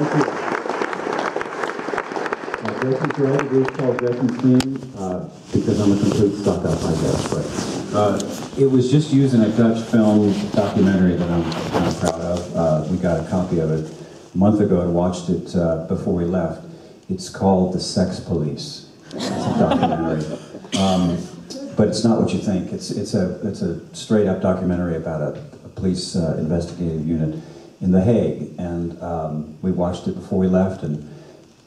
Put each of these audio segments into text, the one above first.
Thank you. Uh, Ed, it is called Gretchen's Theme, uh, because I'm a complete stuck up, I guess, but, uh, it was just used in a Dutch film documentary that I'm kind of proud of. Uh, we got a copy of it a month ago and watched it, uh, before we left. It's called The Sex Police. It's a documentary. Um, but it's not what you think. It's, it's a, it's a straight up documentary about a, a police uh, investigative unit in The Hague. And um, we watched it before we left, and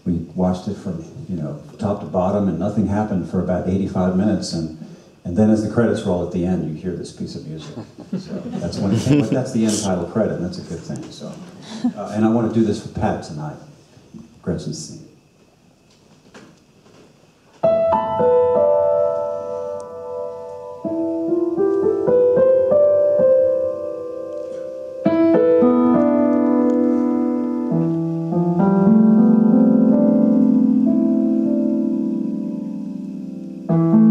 we watched it from you know top to bottom, and nothing happened for about 85 minutes. And and then as the credits roll at the end, you hear this piece of music. So that's when it came, but that's the end title credit, and that's a good thing. So, uh, and I want to do this for Pat tonight. Gretchen's theme. Thank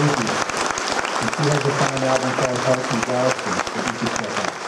Christine Lindsay. And she has a fine album called Hearts and Galaxies that you should check out.